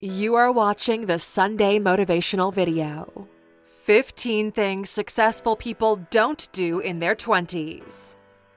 You are watching the Sunday motivational video 15 Things Successful People Don't Do in Their 20s.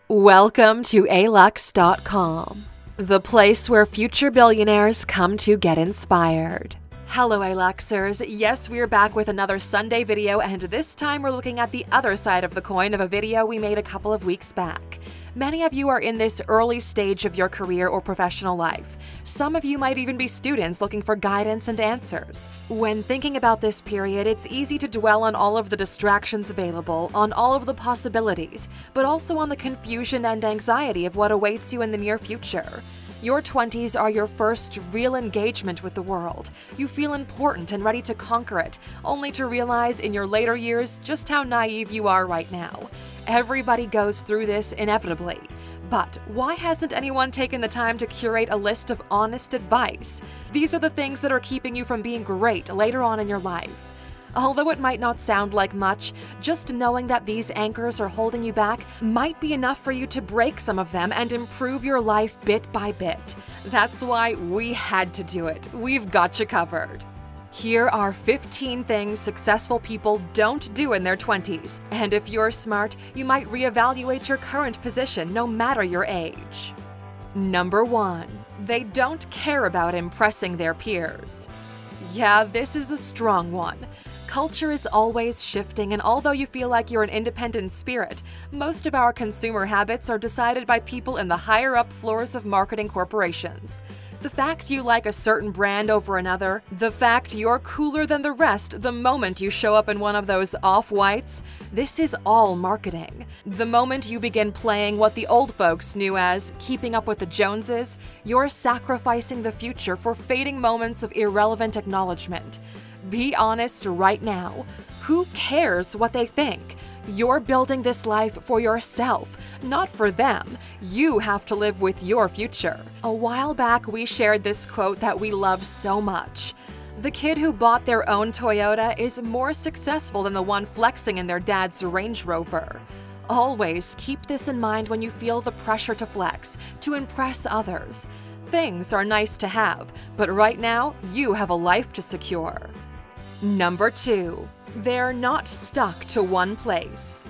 Welcome to alux.com, the place where future billionaires come to get inspired. Hello, Aluxers. Yes, we're back with another Sunday video, and this time we're looking at the other side of the coin of a video we made a couple of weeks back. Many of you are in this early stage of your career or professional life. Some of you might even be students looking for guidance and answers. When thinking about this period, it's easy to dwell on all of the distractions available, on all of the possibilities, but also on the confusion and anxiety of what awaits you in the near future. Your 20s are your first real engagement with the world. You feel important and ready to conquer it, only to realize in your later years just how naive you are right now. Everybody goes through this inevitably. But why hasn't anyone taken the time to curate a list of honest advice? These are the things that are keeping you from being great later on in your life. Although it might not sound like much, just knowing that these anchors are holding you back might be enough for you to break some of them and improve your life bit by bit. That's why we had to do it. We've got you covered. Here are 15 things successful people don't do in their 20s, and if you're smart, you might reevaluate your current position no matter your age. Number 1. They don't care about impressing their peers. Yeah, this is a strong one. Culture is always shifting, and although you feel like you're an independent spirit, most of our consumer habits are decided by people in the higher up floors of marketing corporations. The fact you like a certain brand over another, the fact you're cooler than the rest the moment you show up in one of those off whites, this is all marketing. The moment you begin playing what the old folks knew as keeping up with the Joneses, you're sacrificing the future for fading moments of irrelevant acknowledgement. Be honest right now. Who cares what they think? You're building this life for yourself, not for them. You have to live with your future. A while back, we shared this quote that we love so much. The kid who bought their own Toyota is more successful than the one flexing in their dad's Range Rover. Always keep this in mind when you feel the pressure to flex, to impress others. Things are nice to have, but right now, you have a life to secure. Number 2. They're not stuck to one place.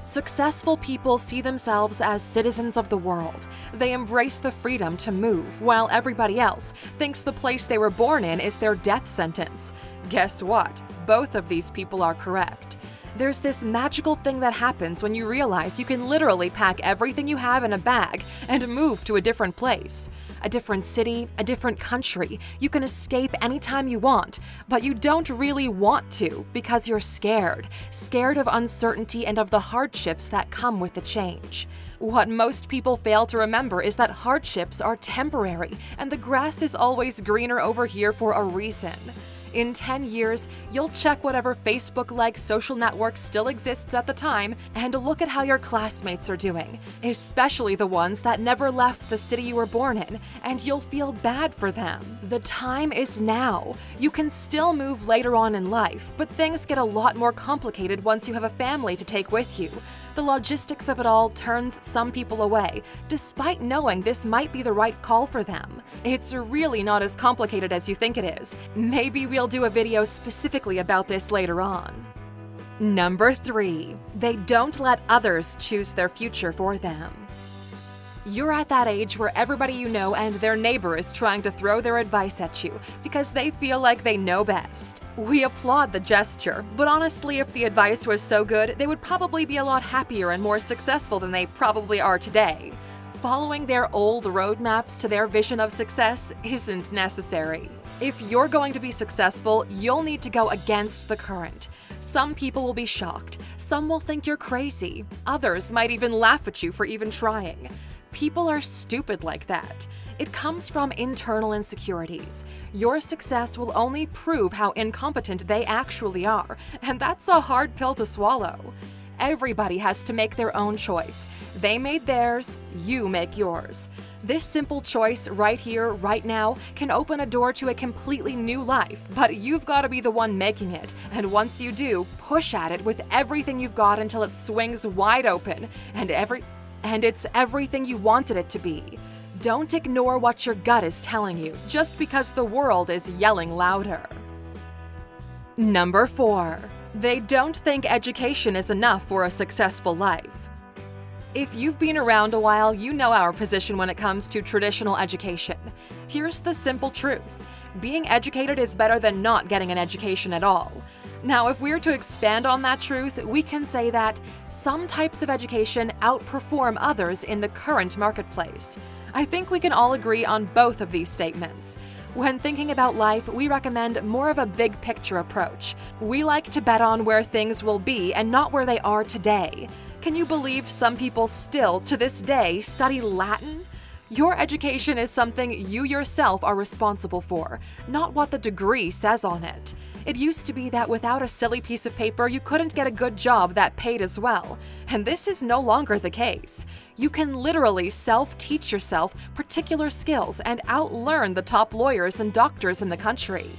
Successful people see themselves as citizens of the world. They embrace the freedom to move, while everybody else thinks the place they were born in is their death sentence. Guess what? Both of these people are correct. There's this magical thing that happens when you realize you can literally pack everything you have in a bag and move to a different place. A different city, a different country. You can escape anytime you want, but you don't really want to because you're scared. Scared of uncertainty and of the hardships that come with the change. What most people fail to remember is that hardships are temporary, and the grass is always greener over here for a reason. In 10 years, you'll check whatever Facebook like social network still exists at the time and look at how your classmates are doing, especially the ones that never left the city you were born in, and you'll feel bad for them. The time is now. You can still move later on in life, but things get a lot more complicated once you have a family to take with you. The logistics of it all turns some people away, despite knowing this might be the right call for them. It's really not as complicated as you think it is. Maybe we'll do a video specifically about this later on. Number 3. They don't let others choose their future for them. You're at that age where everybody you know and their neighbor is trying to throw their advice at you because they feel like they know best. We applaud the gesture, but honestly, if the advice was so good, they would probably be a lot happier and more successful than they probably are today. Following their old roadmaps to their vision of success isn't necessary. If you're going to be successful, you'll need to go against the current. Some people will be shocked, some will think you're crazy, others might even laugh at you for even trying. People are stupid like that. It comes from internal insecurities. Your success will only prove how incompetent they actually are, and that's a hard pill to swallow. Everybody has to make their own choice. They made theirs, you make yours. This simple choice right here, right now, can open a door to a completely new life, but you've got to be the one making it. And once you do, push at it with everything you've got until it swings wide open and every and it's everything you wanted it to be. Don't ignore what your gut is telling you just because the world is yelling louder. Number 4. They don't think education is enough for a successful life. If you've been around a while, you know our position when it comes to traditional education. Here's the simple truth being educated is better than not getting an education at all. Now, if we are to expand on that truth, we can say that some types of education outperform others in the current marketplace. I think we can all agree on both of these statements. When thinking about life, we recommend more of a big picture approach. We like to bet on where things will be and not where they are today. Can you believe some people still, to this day, study Latin? Your education is something you yourself are responsible for, not what the degree says on it. It used to be that without a silly piece of paper, you couldn't get a good job that paid as well. And this is no longer the case. You can literally self teach yourself particular skills and outlearn the top lawyers and doctors in the country.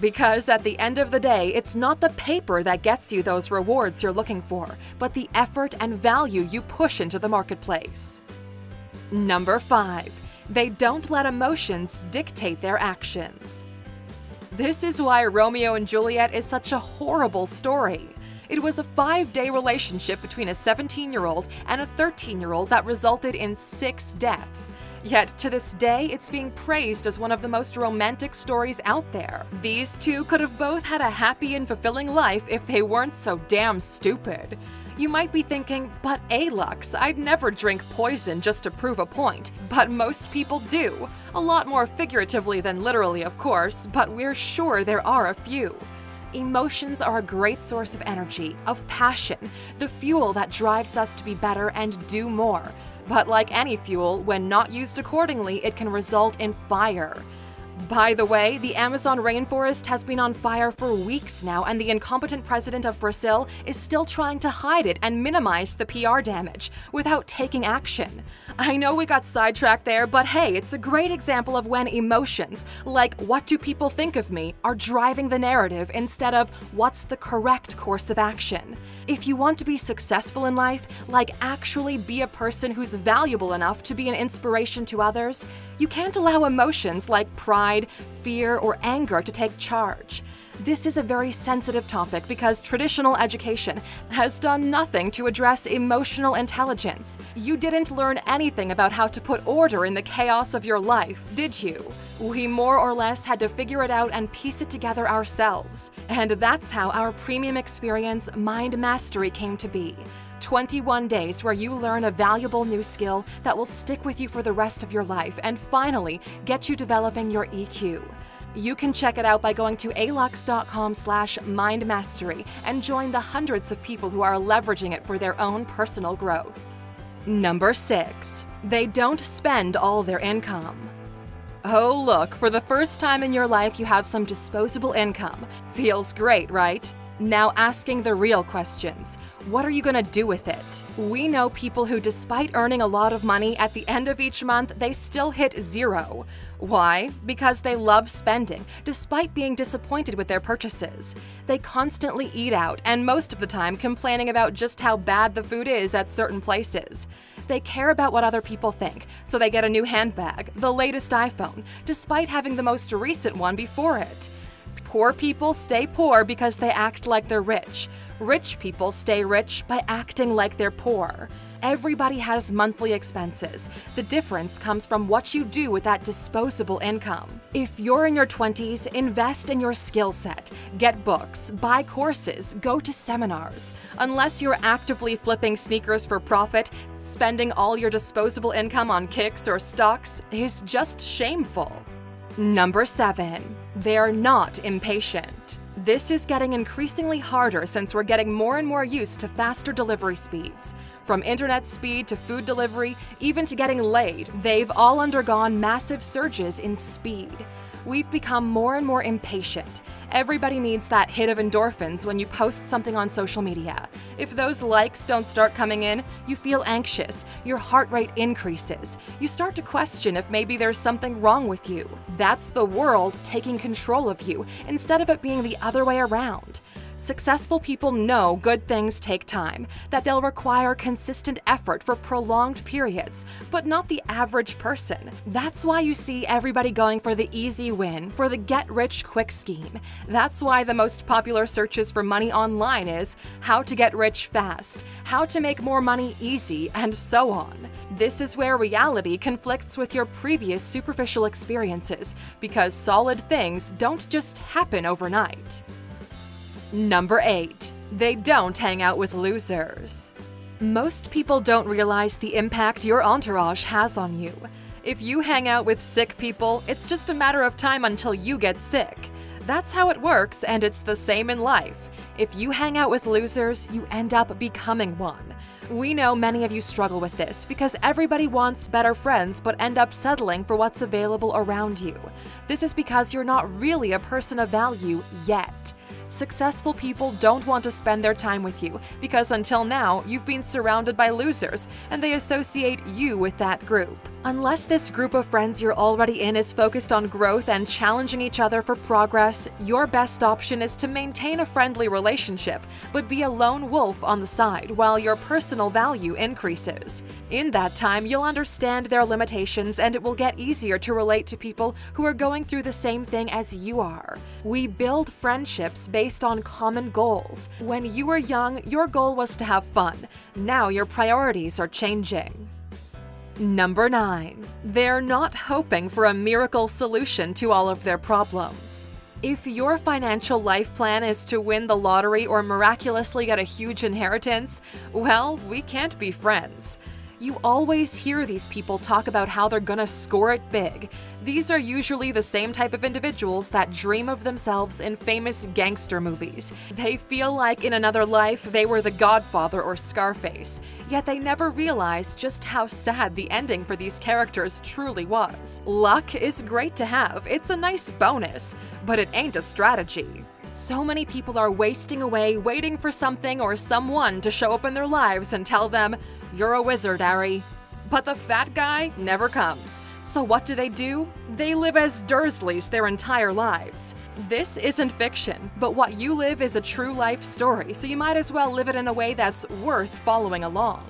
Because at the end of the day, it's not the paper that gets you those rewards you're looking for, but the effort and value you push into the marketplace. Number 5. They don't let emotions dictate their actions. This is why Romeo and Juliet is such a horrible story. It was a five day relationship between a 17 year old and a 13 year old that resulted in six deaths. Yet to this day, it's being praised as one of the most romantic stories out there. These two could have both had a happy and fulfilling life if they weren't so damn stupid. You might be thinking, but Alux, I'd never drink poison just to prove a point. But most people do. A lot more figuratively than literally, of course, but we're sure there are a few. Emotions are a great source of energy, of passion, the fuel that drives us to be better and do more. But like any fuel, when not used accordingly, it can result in fire. By the way, the Amazon rainforest has been on fire for weeks now, and the incompetent president of Brazil is still trying to hide it and minimize the PR damage without taking action. I know we got sidetracked there, but hey, it's a great example of when emotions, like what do people think of me, are driving the narrative instead of what's the correct course of action. If you want to be successful in life, like actually be a person who's valuable enough to be an inspiration to others, you can't allow emotions like pride, fear, or anger to take charge. This is a very sensitive topic because traditional education has done nothing to address emotional intelligence. You didn't learn anything about how to put order in the chaos of your life, did you? We more or less had to figure it out and piece it together ourselves. And that's how our premium experience, Mind Mastery, came to be. 21 days where you learn a valuable new skill that will stick with you for the rest of your life and finally get you developing your EQ. You can check it out by going to alux.com slash mindmastery and join the hundreds of people who are leveraging it for their own personal growth. Number 6. They don't spend all their income. Oh look, for the first time in your life you have some disposable income. Feels great, right? Now asking the real questions. What are you gonna do with it? We know people who, despite earning a lot of money, at the end of each month, they still hit zero. Why? Because they love spending, despite being disappointed with their purchases. They constantly eat out, and most of the time complaining about just how bad the food is at certain places. They care about what other people think, so they get a new handbag, the latest iPhone, despite having the most recent one before it. Poor people stay poor because they act like they're rich. Rich people stay rich by acting like they're poor. Everybody has monthly expenses. The difference comes from what you do with that disposable income. If you're in your 20s, invest in your skill set. Get books, buy courses, go to seminars. Unless you're actively flipping sneakers for profit, spending all your disposable income on kicks or stocks is just shameful. Number 7. They're not impatient. This is getting increasingly harder since we're getting more and more used to faster delivery speeds. From internet speed to food delivery, even to getting laid, they've all undergone massive surges in speed. We've become more and more impatient. Everybody needs that hit of endorphins when you post something on social media. If those likes don't start coming in, you feel anxious, your heart rate increases. You start to question if maybe there's something wrong with you. That's the world taking control of you instead of it being the other way around. Successful people know good things take time, that they'll require consistent effort for prolonged periods, but not the average person. That's why you see everybody going for the easy win, for the get rich quick scheme. That's why the most popular searches for money online is how to get rich fast, how to make more money easy, and so on. This is where reality conflicts with your previous superficial experiences, because solid things don't just happen overnight. Number 8. They don't hang out with losers. Most people don't realize the impact your entourage has on you. If you hang out with sick people, it's just a matter of time until you get sick. That's how it works, and it's the same in life. If you hang out with losers, you end up becoming one. We know many of you struggle with this because everybody wants better friends but end up settling for what's available around you. This is because you're not really a person of value yet. Successful people don't want to spend their time with you because until now you've been surrounded by losers and they associate you with that group. Unless this group of friends you're already in is focused on growth and challenging each other for progress, your best option is to maintain a friendly relationship, but be a lone wolf on the side while your personal value increases. In that time, you'll understand their limitations and it will get easier to relate to people who are going through the same thing as you are. We build friendships based on common goals. When you were young, your goal was to have fun. Now your priorities are changing. Number 9. They're not hoping for a miracle solution to all of their problems. If your financial life plan is to win the lottery or miraculously get a huge inheritance, well, we can't be friends. You always hear these people talk about how they're gonna score it big. These are usually the same type of individuals that dream of themselves in famous gangster movies. They feel like in another life they were the Godfather or Scarface, yet they never realize just how sad the ending for these characters truly was. Luck is great to have, it's a nice bonus, but it ain't a strategy. So many people are wasting away waiting for something or someone to show up in their lives and tell them, You're a wizard, Harry. But the fat guy never comes. So what do they do? They live as Dursleys their entire lives. This isn't fiction, but what you live is a true life story, so you might as well live it in a way that's worth following along.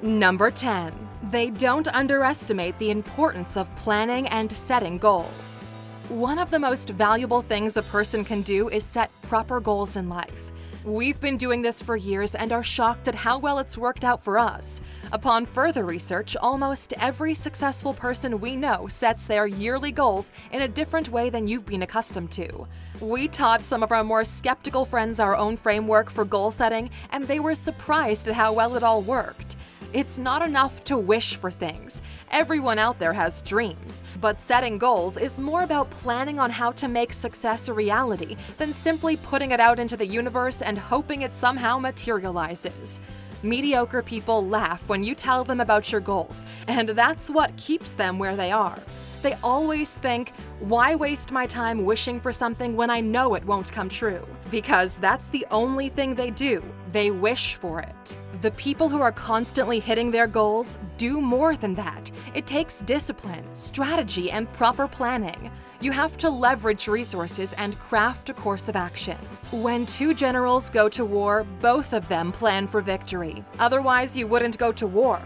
Number 10. They don't underestimate the importance of planning and setting goals. One of the most valuable things a person can do is set proper goals in life. We've been doing this for years and are shocked at how well it's worked out for us. Upon further research, almost every successful person we know sets their yearly goals in a different way than you've been accustomed to. We taught some of our more skeptical friends our own framework for goal setting, and they were surprised at how well it all worked. It's not enough to wish for things. Everyone out there has dreams, but setting goals is more about planning on how to make success a reality than simply putting it out into the universe and hoping it somehow materializes. Mediocre people laugh when you tell them about your goals, and that's what keeps them where they are. They always think, why waste my time wishing for something when I know it won't come true? Because that's the only thing they do. They wish for it. The people who are constantly hitting their goals do more than that. It takes discipline, strategy, and proper planning. You have to leverage resources and craft a course of action. When two generals go to war, both of them plan for victory. Otherwise, you wouldn't go to war.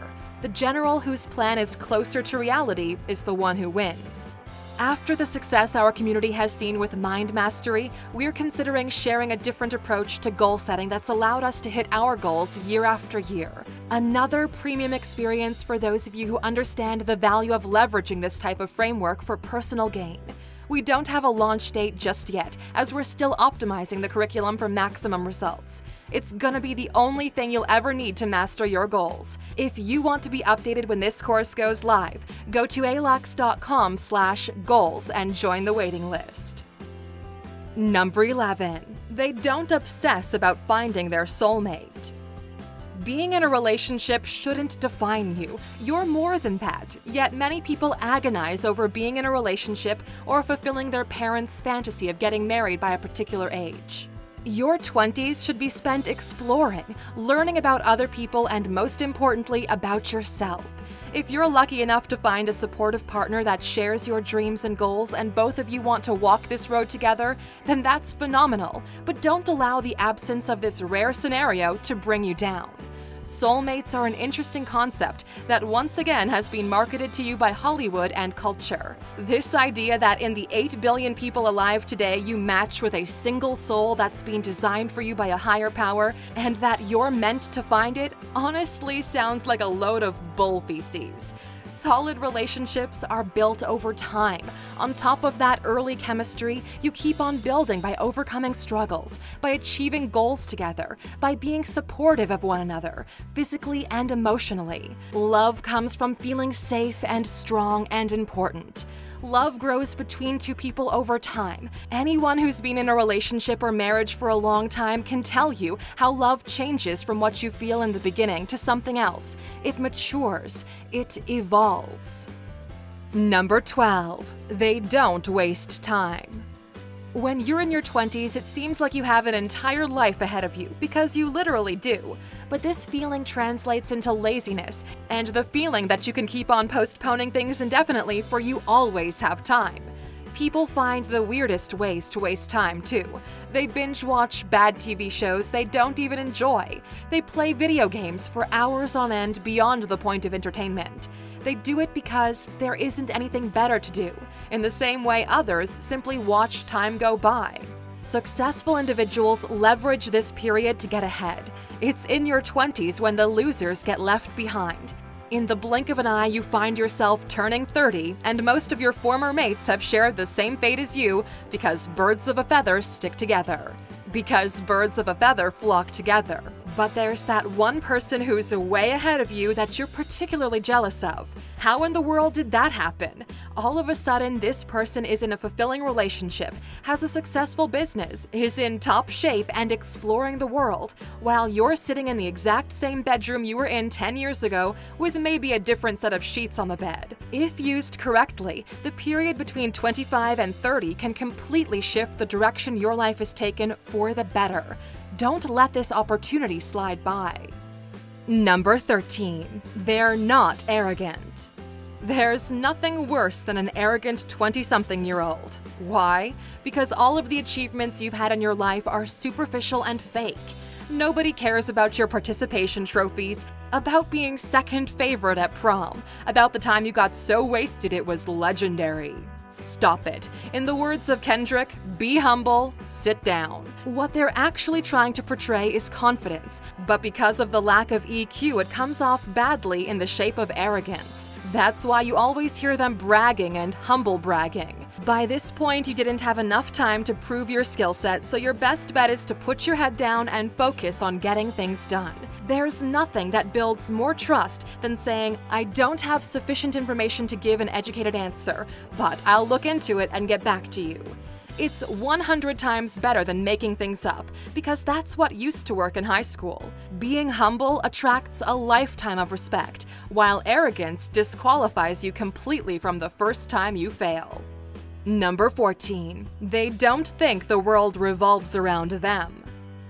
The general whose plan is closer to reality is the one who wins. After the success our community has seen with Mind Mastery, we're considering sharing a different approach to goal setting that's allowed us to hit our goals year after year. Another premium experience for those of you who understand the value of leveraging this type of framework for personal gain. We don't have a launch date just yet, as we're still optimizing the curriculum for maximum results. It's gonna be the only thing you'll ever need to master your goals. If you want to be updated when this course goes live, go to alux.com slash goals and join the waiting list. Number 11. They don't obsess about finding their soulmate. Being in a relationship shouldn't define you. You're more than that. Yet many people agonize over being in a relationship or fulfilling their parents' fantasy of getting married by a particular age. Your 20s should be spent exploring, learning about other people, and most importantly, about yourself. If you're lucky enough to find a supportive partner that shares your dreams and goals and both of you want to walk this road together, then that's phenomenal. But don't allow the absence of this rare scenario to bring you down. Soulmates are an interesting concept that once again has been marketed to you by Hollywood and culture. This idea that in the 8 billion people alive today, you match with a single soul that's been designed for you by a higher power, and that you're meant to find it, honestly sounds like a load of bull feces. Solid relationships are built over time. On top of that early chemistry, you keep on building by overcoming struggles, by achieving goals together, by being supportive of one another, physically and emotionally. Love comes from feeling safe and strong and important. Love grows between two people over time. Anyone who's been in a relationship or marriage for a long time can tell you how love changes from what you feel in the beginning to something else. It matures, it evolves. Number 12. They don't waste time. When you're in your 20s, it seems like you have an entire life ahead of you, because you literally do. But this feeling translates into laziness, and the feeling that you can keep on postponing things indefinitely for you always have time. People find the weirdest ways to waste time, too. They binge watch bad TV shows they don't even enjoy. They play video games for hours on end beyond the point of entertainment. They do it because there isn't anything better to do, in the same way others simply watch time go by. Successful individuals leverage this period to get ahead. It's in your 20s when the losers get left behind. In the blink of an eye, you find yourself turning 30, and most of your former mates have shared the same fate as you because birds of a feather stick together. Because birds of a feather flock together. But there's that one person who's way ahead of you that you're particularly jealous of. How in the world did that happen? All of a sudden, this person is in a fulfilling relationship, has a successful business, is in top shape, and exploring the world, while you're sitting in the exact same bedroom you were in 10 years ago with maybe a different set of sheets on the bed. If used correctly, the period between 25 and 30 can completely shift the direction your life is taken for the better. Don't let this opportunity slide by. Number 13. They're not arrogant. There's nothing worse than an arrogant 20 something year old. Why? Because all of the achievements you've had in your life are superficial and fake. Nobody cares about your participation trophies, about being second favorite at prom, about the time you got so wasted it was legendary. Stop it. In the words of Kendrick, be humble, sit down. What they're actually trying to portray is confidence, but because of the lack of EQ, it comes off badly in the shape of arrogance. That's why you always hear them bragging and humble bragging. By this point, you didn't have enough time to prove your skill set, so your best bet is to put your head down and focus on getting things done. There's nothing that builds more trust than saying, I don't have sufficient information to give an educated answer, but I'll look into it and get back to you. It's 100 times better than making things up, because that's what used to work in high school. Being humble attracts a lifetime of respect, while arrogance disqualifies you completely from the first time you fail. Number 14. They don't think the world revolves around them.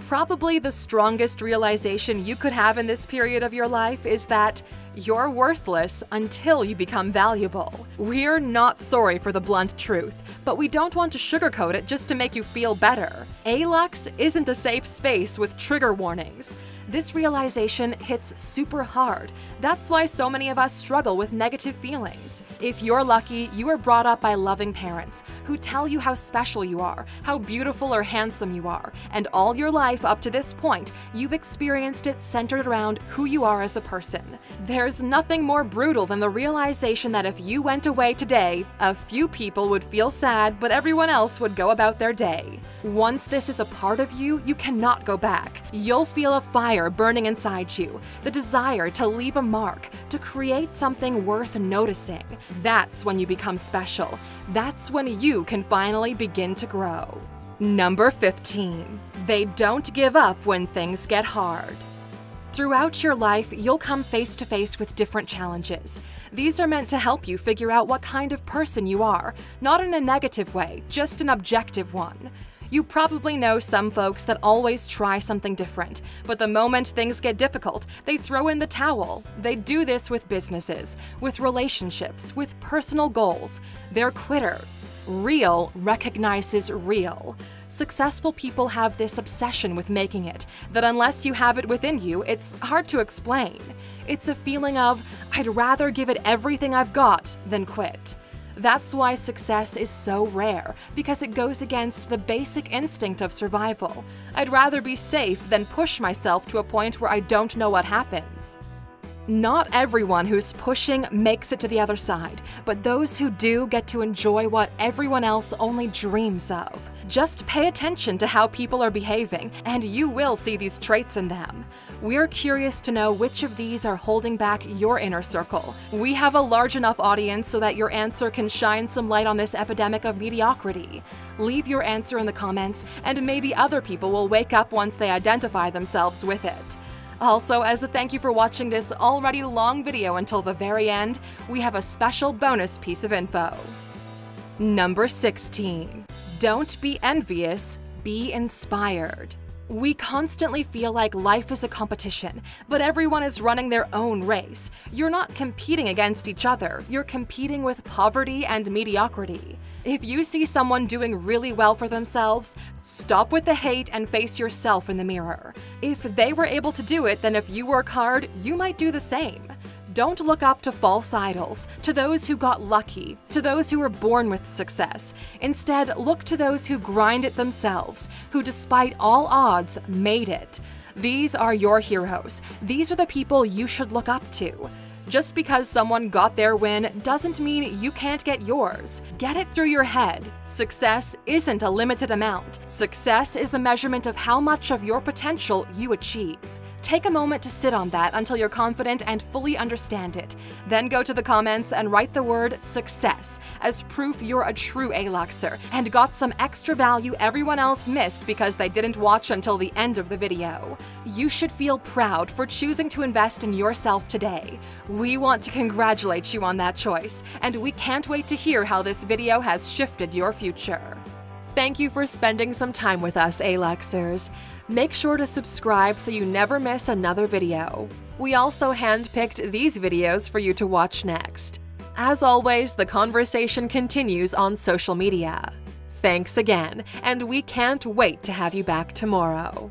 Probably the strongest realization you could have in this period of your life is that you're worthless until you become valuable. We're not sorry for the blunt truth, but we don't want to sugarcoat it just to make you feel better. ALUX isn't a safe space with trigger warnings. This realization hits super hard. That's why so many of us struggle with negative feelings. If you're lucky, you were brought up by loving parents who tell you how special you are, how beautiful or handsome you are, and all your life up to this point, you've experienced it centered around who you are as a person. There's nothing more brutal than the realization that if you went away today, a few people would feel sad, but everyone else would go about their day. Once this is a part of you, you cannot go back. You'll feel a fire fire burning inside you, the desire to leave a mark, to create something worth noticing. That's when you become special. That's when you can finally begin to grow. Number 15. They don't give up when things get hard. Throughout your life, you'll come face to face with different challenges. These are meant to help you figure out what kind of person you are, not in a negative way, just an objective one. You probably know some folks that always try something different, but the moment things get difficult, they throw in the towel. They do this with businesses, with relationships, with personal goals. They're quitters. Real recognizes real. Successful people have this obsession with making it that unless you have it within you, it's hard to explain. It's a feeling of, I'd rather give it everything I've got than quit. That's why success is so rare, because it goes against the basic instinct of survival. I'd rather be safe than push myself to a point where I don't know what happens. Not everyone who's pushing makes it to the other side, but those who do get to enjoy what everyone else only dreams of. Just pay attention to how people are behaving, and you will see these traits in them. We're curious to know which of these are holding back your inner circle. We have a large enough audience so that your answer can shine some light on this epidemic of mediocrity. Leave your answer in the comments, and maybe other people will wake up once they identify themselves with it. Also, as a thank you for watching this already long video until the very end, we have a special bonus piece of info. Number 16. Don't be envious, be inspired. We constantly feel like life is a competition, but everyone is running their own race. You're not competing against each other, you're competing with poverty and mediocrity. If you see someone doing really well for themselves, stop with the hate and face yourself in the mirror. If they were able to do it, then if you work hard, you might do the same. Don't look up to false idols, to those who got lucky, to those who were born with success. Instead, look to those who grind it themselves, who despite all odds made it. These are your heroes. These are the people you should look up to. Just because someone got their win doesn't mean you can't get yours. Get it through your head. Success isn't a limited amount. Success is a measurement of how much of your potential you achieve. Take a moment to sit on that until you're confident and fully understand it. Then go to the comments and write the word success as proof you're a true A-Luxer and got some extra value everyone else missed because they didn't watch until the end of the video. You should feel proud for choosing to invest in yourself today. We want to congratulate you on that choice, and we can't wait to hear how this video has shifted your future. Thank you for spending some time with us, A-Luxers. Make sure to subscribe so you never miss another video. We also handpicked these videos for you to watch next. As always, the conversation continues on social media. Thanks again, and we can't wait to have you back tomorrow.